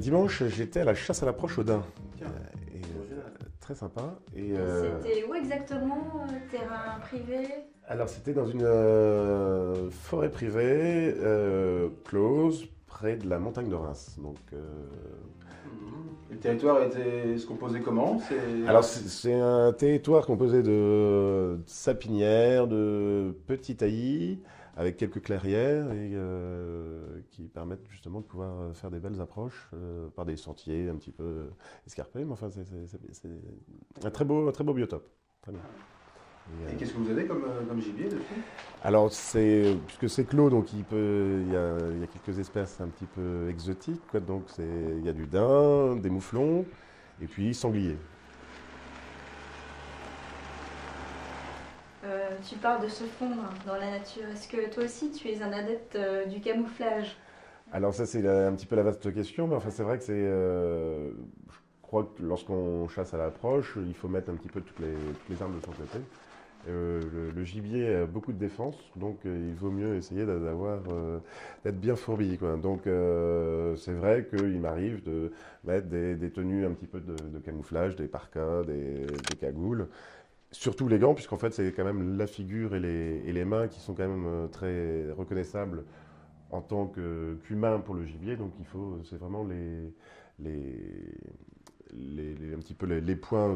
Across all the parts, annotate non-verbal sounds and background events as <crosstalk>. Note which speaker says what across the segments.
Speaker 1: Dimanche, j'étais à la chasse à l'approche au Dain. Euh, et, euh, très sympa. Et, euh,
Speaker 2: C'était où exactement Terrain privé?
Speaker 1: Alors, c'était dans une euh, forêt privée euh, close près de la montagne de Reims. Donc, euh,
Speaker 3: Le territoire était se composait comment?
Speaker 1: Alors, c'est c'est un territoire composé de sapinières, de petits taillis, avec quelques clairières et euh, qui permettent justement de pouvoir faire des belles approches euh, par des sentiers un petit peu escarpés. Mais enfin, c'est- un très beau, un très beau biotope. Très bien. Et, euh,
Speaker 3: Et qu'est-ce que vous avez comme, euh, comme gibier dessus?
Speaker 1: Alors, c'est, puisque c'est clos, donc il, peut, il, y a, il y a quelques espèces un petit peu exotiques. Quoi. Donc, c'est, il y a du daim, des mouflons, et puis sanglier.
Speaker 2: Euh, Tu parles de se fondre dans la nature. Est-ce que toi aussi tu es un adepte euh, du camouflage?
Speaker 1: Alors, ça, c'est un petit peu la vaste question, mais enfin, c'est vrai que c'est. euh, je crois que lorsqu'on chasse à l'approche, il faut mettre un petit peu toutes les, armes de son côté. Euh, le, gibier a beaucoup de défense, donc il vaut mieux essayer d'a- d'avoir, d'être bien fourbi. Donc c'est vrai qu'il m'arrive de mettre des, tenues un petit peu de, camouflage, des parkas, des cagoules. Surtout les gants, puisqu'en fait c'est quand même la figure et les, et les mains qui sont quand même euh, très reconnaissables en tant que- qu'humain pour le gibier. Donc il faut, c'est vraiment les, les, les- les- un petit peu les, les points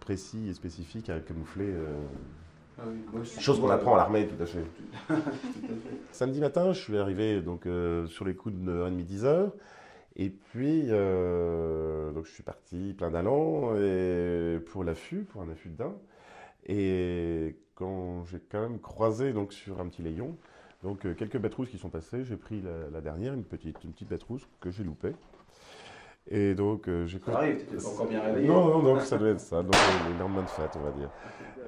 Speaker 1: précis et spécifiques à camoufler. euh,
Speaker 3: Ah oui,
Speaker 1: Chose qu'on apprend à l'armée, tout à fait. <laughs>
Speaker 3: Tout à fait.
Speaker 1: Samedi matin, je suis arrivé donc, euh, sur les coups de 9h30, 10h. Et puis, euh, donc je suis parti plein d'allants et pour l'affût, pour un affût de daim. Et quand j'ai quand même croisé donc, sur un petit layon, donc euh, quelques bêtes rousses qui sont passées, j'ai pris la, la dernière, une petite, une petite bête rousse que j'ai loupée. Et donc euh, j'ai
Speaker 3: Ça arrive, t'étais pas encore bien réveillé.
Speaker 1: non, non, donc ça doit être ça. Donc euh, les lendemains de fête, on va dire.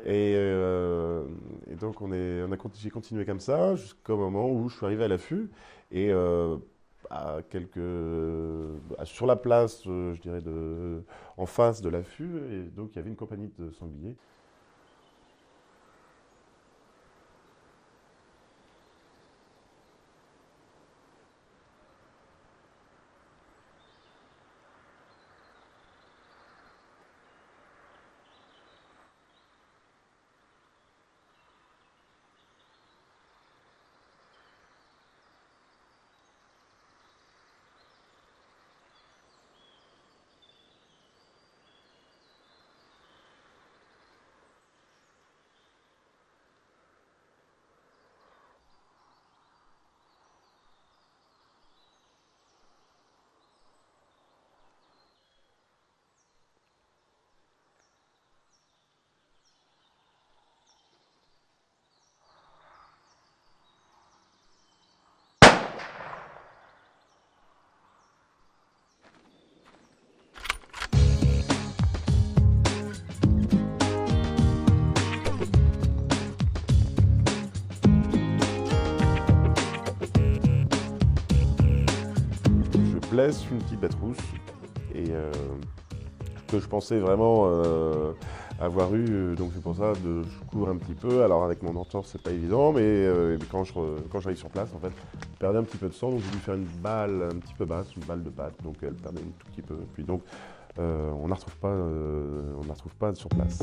Speaker 1: Et, euh, et donc on est, on a, j'ai continué comme ça jusqu'au moment où je suis arrivé à l'affût et à quelques, à- sur la place, je dirais de, en face de l'affût, et donc il y avait une compagnie de sangliers. Blesse une petite bête rousse et euh, que je pensais vraiment euh, avoir eu, euh, donc c'est pour ça de, je cours un petit peu. Alors avec mon entorse c'est pas évident, mais euh, quand je quand sur place en fait, je perdais un petit peu de sang, donc j'ai dû faire une balle un petit peu basse, une balle de patte, donc elle perdait un tout petit peu. Puis donc on ne la retrouve pas, on la retrouve pas sur place.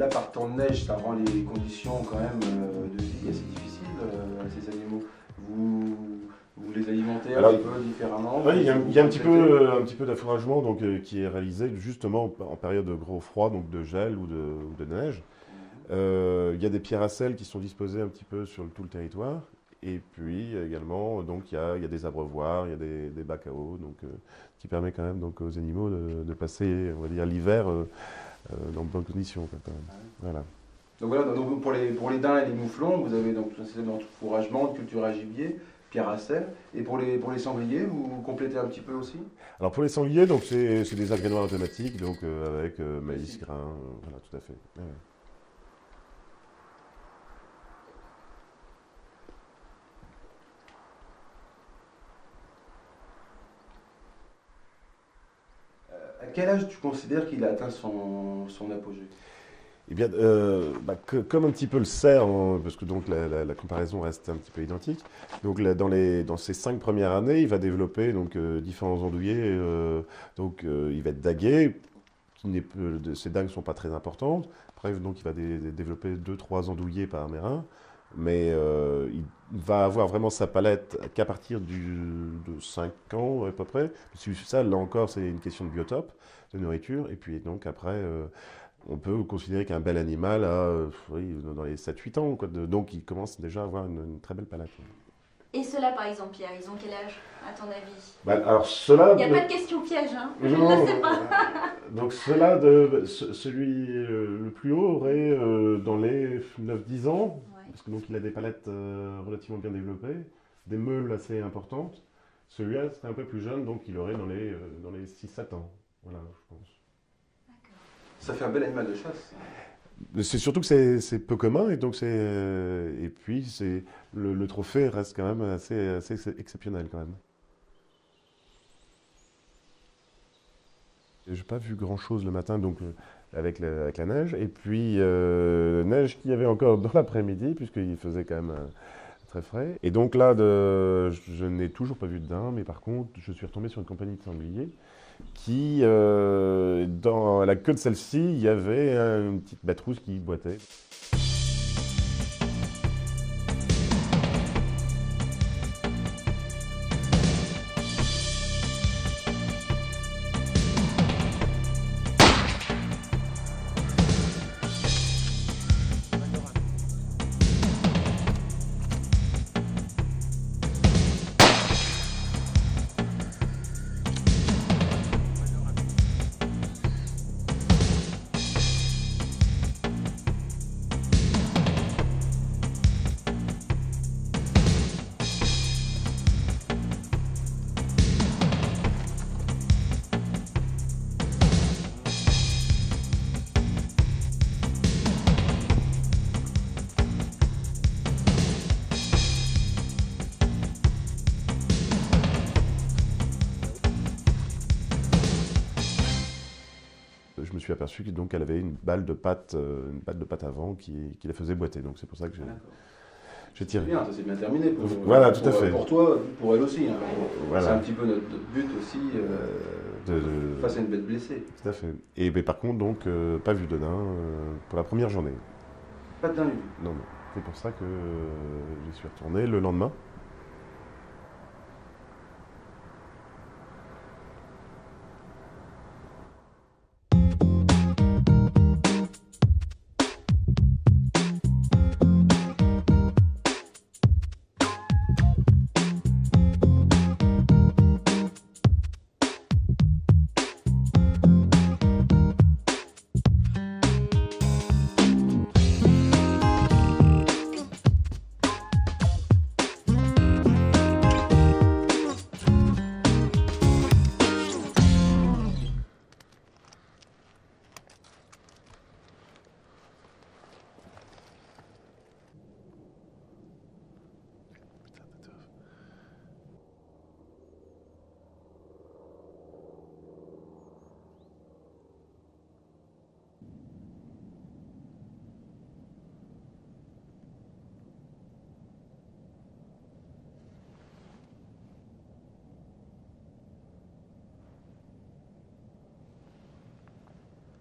Speaker 3: Là, par temps de neige, ça rend les conditions quand même euh, de vie assez difficiles euh, à ces animaux. Vous, vous les alimentez un petit peu différemment
Speaker 1: Oui, il y a,
Speaker 3: vous
Speaker 1: il y a un petit peu, euh, un petit peu d'affouragement donc, euh, qui est réalisé justement en période de gros froid, donc de gel ou de, ou de neige. Euh, il y a des pierres à sel qui sont disposées un petit peu sur le- tout le territoire. Et puis également, donc, il, y a, y a des abreuvoirs, il y a des, des bacs à eau, donc, euh, qui permet quand même donc, aux animaux de, de passer on va dire, l'hiver euh, euh, dans de bonnes conditions. quoi, quand même. Voilà.
Speaker 3: Donc voilà, donc pour les, pour les daims et les mouflons, vous avez donc un système d'enfouragement, de culture à gibier, pierre à sel. Et pour les, pour les sangliers, vous complétez un petit peu aussi?
Speaker 1: Alors pour les sangliers, donc c'est des agrénoirs automatiques, donc euh, avec euh, maïs, grains, euh, voilà, tout à fait. Ouais, ouais.
Speaker 3: quel âge tu considères qu'il a atteint son, son apogée?
Speaker 1: Eh bien, euh, bah, comme un petit peu le cerf, hein, parce que donc la, comparaison reste un petit peu identique. Donc dans, les, dans ses cinq premières années, il va développer donc euh, différents andouillets. euh, donc il va être dagué, ces dagues ne sont pas très importantes. Après, donc il va dé- dé- développer deux, trois andouillets par amérin. Mais euh, il va avoir vraiment sa palette qu'à partir du, de 5 ans à peu près. Ça, là encore, c'est une question de biotope, de nourriture. Et puis donc après, euh, on peut considérer qu'un bel animal a euh, oui, dans les 7-8 ans. Quoi, donc il commence déjà à avoir une, une très belle palette.
Speaker 2: Et ceux-là, par exemple, Pierre, ils ont quel âge, à ton avis?
Speaker 1: Bah, alors cela...
Speaker 2: Il n'y a pas de question piège, hein <laughs> Je ne sais pas. <laughs>
Speaker 1: Donc cela, de, ce- celui le plus haut aurait euh, dans les 9-10 ans. Parce que donc il a des palettes euh, relativement bien développées, des meules assez importantes. Celui-là serait un peu plus jeune, donc il aurait dans les, euh, dans les 6-7 ans. Voilà, je pense.
Speaker 3: Ça fait un bel animal de chasse.
Speaker 1: C'est surtout que c'est peu commun et donc c'est euh, et puis c'est le, le trophée reste quand même assez, assez ex- exceptionnel quand même. J'ai pas vu grand chose le matin donc avec, la- neige et puis euh, neige qu'il y avait encore dans l'après-midi puisqu'il faisait quand même euh, très frais et donc là je, n'ai toujours pas vu de daim mais par contre je suis retombé sur une compagnie de sangliers qui, euh, dans la queue de celle-ci, il y avait une petite bête rousse qui boitait. Aperçu que, donc, elle avait une balle de patte, euh, une balle de patte avant qui, qui la faisait boiter. Donc c'est pour ça que j'ai j'ai
Speaker 3: C'est
Speaker 1: tiré.
Speaker 3: bien, ça s'est bien terminé. Pour,
Speaker 1: Voilà, tout à fait.
Speaker 3: Pour toi, pour elle aussi. hein.
Speaker 1: Voilà.
Speaker 3: C'est un petit peu notre, notre but aussi, euh,
Speaker 1: De- de-
Speaker 3: face à une bête blessée.
Speaker 1: Tout à fait. Et mais par contre, donc, euh, pas vu de nain euh, pour la première journée.
Speaker 3: Pas de dingue du tout.
Speaker 1: Non, non. C'est pour ça que euh, j'y suis retourné le lendemain.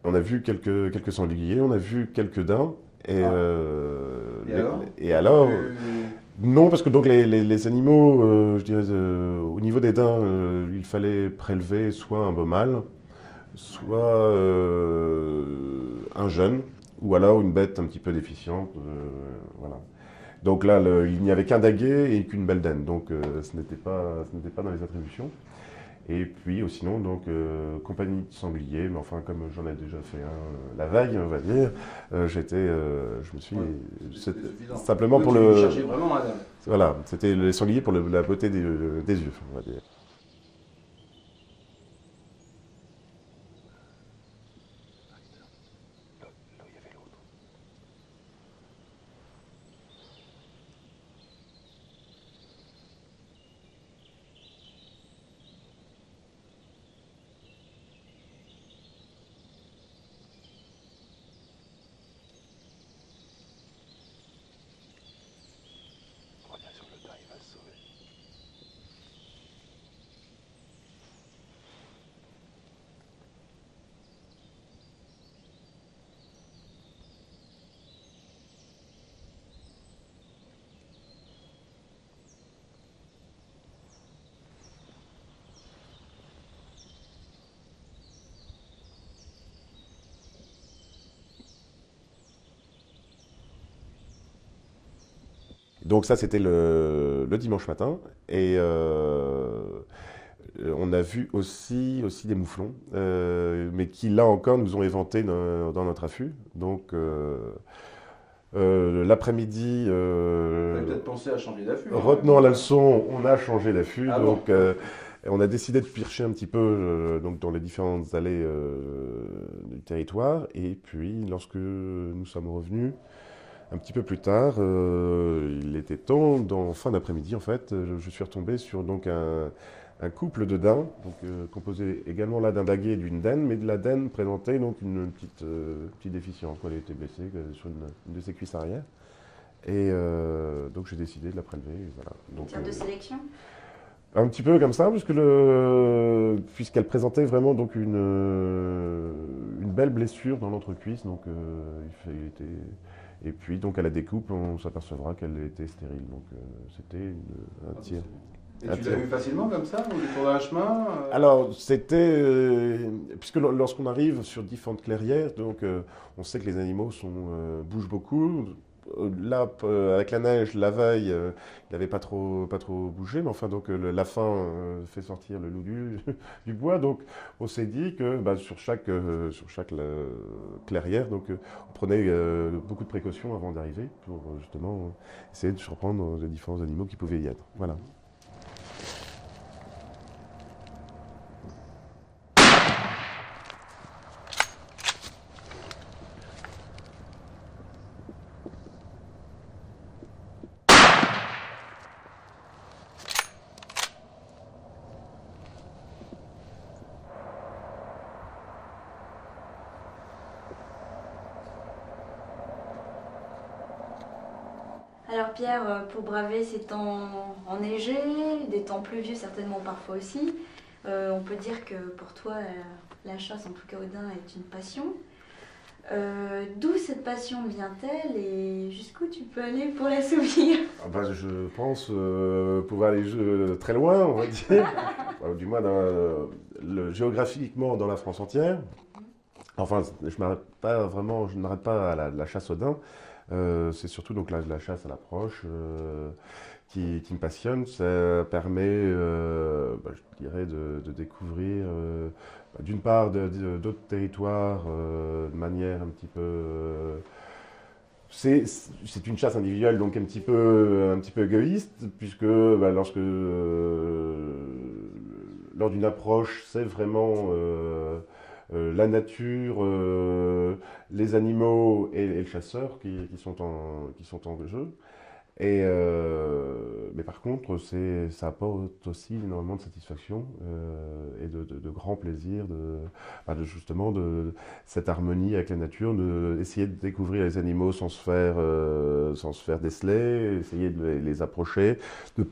Speaker 1: On a vu quelques, quelques sangliers, on a vu quelques daims. Et,
Speaker 3: Ah.
Speaker 1: euh,
Speaker 3: Et
Speaker 1: les-
Speaker 3: alors
Speaker 1: et alors,
Speaker 3: Euh,
Speaker 1: Non, parce que donc les, les- les animaux, euh, je dirais, au niveau des daims, il fallait prélever soit un beau mâle, soit un jeune, ou alors une bête un petit peu déficiente. voilà. Donc là, le- il n'y avait qu'un daguet et qu'une belle daine, donc ce n'était pas, ce n'était pas dans les attributions. Et puis, ou sinon, donc, euh, compagnie de sangliers, mais enfin, comme j'en ai déjà fait un euh, la veille, on va dire, euh, j'étais, euh, je me suis,
Speaker 3: Ouais,
Speaker 1: simplement pour le,
Speaker 3: vraiment
Speaker 1: voilà, c'était les sangliers pour le- la beauté des, des yeux, on va dire. Donc ça, c'était le, le dimanche matin. Et euh, on a vu aussi, aussi des mouflons, euh, mais qui, là encore, nous ont éventé dans, dans notre affût. Donc... euh, L'après-midi,
Speaker 3: Vous
Speaker 1: euh,
Speaker 3: avez peut-être pensé à changer d'affût. hein.
Speaker 1: retenant la leçon, on a changé d'affût.
Speaker 3: Ah bon
Speaker 1: donc, euh, on a décidé de pircher un petit peu donc dans les différentes allées du territoire. Et puis, lorsque nous sommes revenus, un petit peu plus tard, euh, il était temps, dans fin d'après-midi en fait, euh, je suis retombé sur donc un, un couple de daims, donc euh, composé également là d'un baguet et d'une daine, mais de la daine présentait donc une petite, euh, petite déficience. quoi. Elle était blessée sur une, une de ses cuisses arrière. Et donc j'ai décidé de la prélever. Voilà. Donc,
Speaker 2: de sélection?
Speaker 1: un petit peu comme ça, puisque le, puisqu'elle présentait vraiment donc une, une belle blessure dans l'entrecuisse, donc il fait- il était, et puis donc à la découpe, on s'apercevra qu'elle était stérile, donc euh, c'était un tir.
Speaker 3: Et
Speaker 1: Un
Speaker 3: tu l'as vu facilement comme ça, au détour d'un chemin euh,
Speaker 1: Alors c'était, euh, puisque lo- lorsqu'on arrive sur différentes clairières, donc on sait que les animaux sont, bougent beaucoup. Euh, Là, euh, avec la neige, la veille, euh, il n'avait pas trop, bougé, mais enfin, donc le- la faim fait sortir le loup <laughs> du, bois. Donc, on s'est dit que bah, sur chaque, clairière, donc, on prenait beaucoup de précautions avant d'arriver pour justement essayer de surprendre les différents animaux qui pouvaient y être. Voilà.
Speaker 2: Alors Pierre, euh, pour braver ces temps enneigés, des temps pluvieux certainement parfois aussi, euh, on peut dire que pour toi, euh, la chasse, en tout cas au daim, est une passion. Euh, D'où cette passion vient-elle et jusqu'où tu peux aller pour l'assouvir
Speaker 1: Ah bah, je pense euh, pouvoir aller très loin, on va dire. <laughs> Du moins, le- géographiquement, dans la France entière. Enfin, je m'arrête pas vraiment, je ne m'arrête pas à la, la chasse au daim. Euh, c'est surtout donc la, chasse à l'approche euh, qui, me passionne. Ça permet, euh, bah, je dirais, de, découvrir, d'une part, d'autres territoires de manière un petit peu c'est une chasse individuelle, donc un petit peu, un petit peu égoïste, puisque bah, lorsque, lors d'une approche, c'est vraiment la nature, euh, les animaux et, et le chasseur qui sont en, qui sont en jeu. Et, euh, mais par contre, ça apporte aussi énormément de satisfaction euh, et de, de, de grand plaisir, de, bah, de justement de, cette harmonie avec la nature, de essayer de découvrir les animaux sans se faire, euh, sans se faire déceler, essayer de les, les approcher.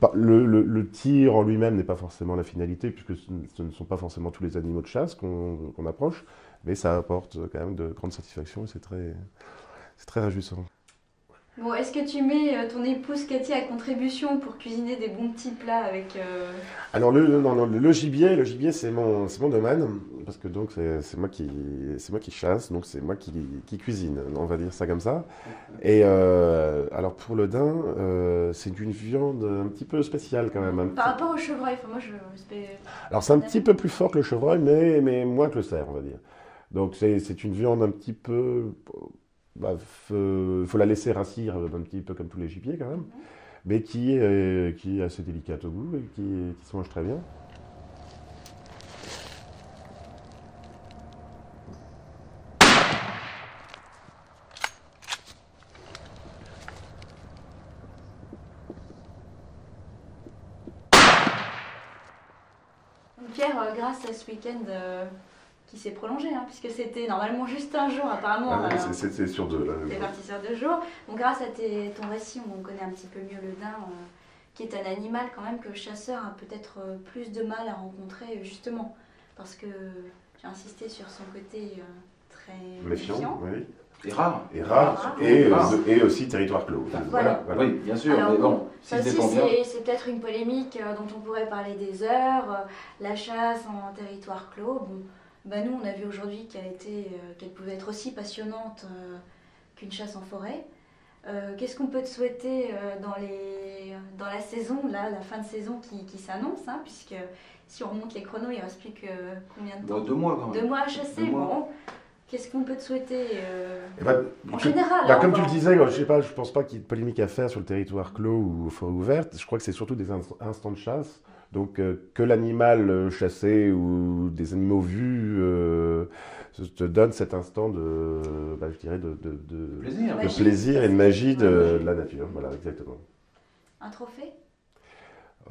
Speaker 1: Pas, le, le, le tir en lui-même n'est pas forcément la finalité, puisque ce, ne- sont pas forcément tous les animaux de chasse qu'on qu'on approche, mais ça apporte quand même de grandes satisfactions et c'est très, c'est très réjouissant.
Speaker 2: Bon, est-ce que tu mets euh, ton épouse Cathy à contribution pour cuisiner des bons petits plats avec... euh,
Speaker 1: Alors le, le- non, non, le gibier, le gibier c'est mon, mon domaine parce que donc c'est moi qui, c'est moi qui chasse, donc c'est moi qui, qui cuisine, on va dire ça comme ça. Et euh, alors pour le daim, euh, c'est une viande un petit peu spéciale quand même.
Speaker 2: Par rapport au chevreuil, enfin moi je... c'est-
Speaker 1: Alors c'est un petit peu plus fort que le chevreuil, mais, mais moins que le cerf, on va dire. Donc c'est une viande un petit peu, bah, faut, faut la laisser rassir un petit peu comme tous les gibiers quand même, mais qui est, qui est assez délicate au goût et qui, qui se mange très bien.
Speaker 2: Pierre, euh, grâce à ce week-end euh, qui s'est prolongé, hein, puisque c'était normalement juste un jour, apparemment.
Speaker 1: Ah,
Speaker 2: euh,
Speaker 1: c'est sur deux là.
Speaker 2: T'es parti sur deux jours. Donc, grâce à tes- ton récit, on connaît un petit peu mieux le daim, euh, qui est un animal quand même que le chasseur a peut-être euh, plus de mal à rencontrer, justement, parce que j'ai insisté sur son côté euh, très
Speaker 1: Méfiant,
Speaker 2: méfiant.
Speaker 1: oui.
Speaker 3: Et rare.
Speaker 1: Et rare, et,
Speaker 3: Rare.
Speaker 1: euh, et aussi territoire clos.
Speaker 2: Voilà.
Speaker 3: Oui, bien sûr,
Speaker 2: Alors
Speaker 3: mais
Speaker 2: bon, Ça aussi, c'est c'est peut-être une polémique dont on pourrait parler des heures. la chasse en territoire clos, bon, bah nous, on a vu aujourd'hui qu'elle était, euh, qu'elle pouvait être aussi passionnante euh, qu'une chasse en forêt. Euh, Qu'est-ce qu'on peut te souhaiter dans, les, dans la saison, là, la fin de saison qui, qui s'annonce, hein, puisque si on remonte les chronos, il ne reste plus que combien de temps
Speaker 3: Dans deux mois quand même.
Speaker 2: Deux mois à chasser,
Speaker 3: Deux mois.
Speaker 2: bon. Qu'est-ce qu'on peut te souhaiter euh,
Speaker 1: Eh ben,
Speaker 2: en
Speaker 1: que-
Speaker 2: général
Speaker 1: bah,
Speaker 2: hein,
Speaker 1: comme tu le disais, je sais pas, je pense pas qu'il y ait de polémique à faire sur le territoire clos ou forêt ouverte. Je crois que c'est surtout des inst- instants de chasse. Donc euh, que l'animal euh, chassé ou des animaux vus euh, te donne cet instant de, bah, je dirais, de, de- de-
Speaker 3: Plaisir.
Speaker 1: de
Speaker 2: Magie.
Speaker 1: plaisir et de magie de, la nature. Voilà, exactement.
Speaker 2: Un trophée?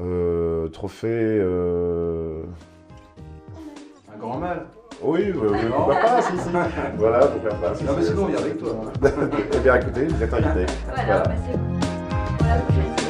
Speaker 1: Euh, trophée. euh,
Speaker 3: Un grand mal.
Speaker 1: Oui, euh, oui, pourquoi pas, si, si. <laughs> Voilà, pourquoi pas. si,
Speaker 3: Non mais
Speaker 1: si,
Speaker 3: sinon on vient avec toi. hein. <laughs>
Speaker 1: Eh bien, écoutez, vous êtes invité.
Speaker 2: Voilà,
Speaker 1: Voilà.
Speaker 2: bah, c'est bon. Voilà.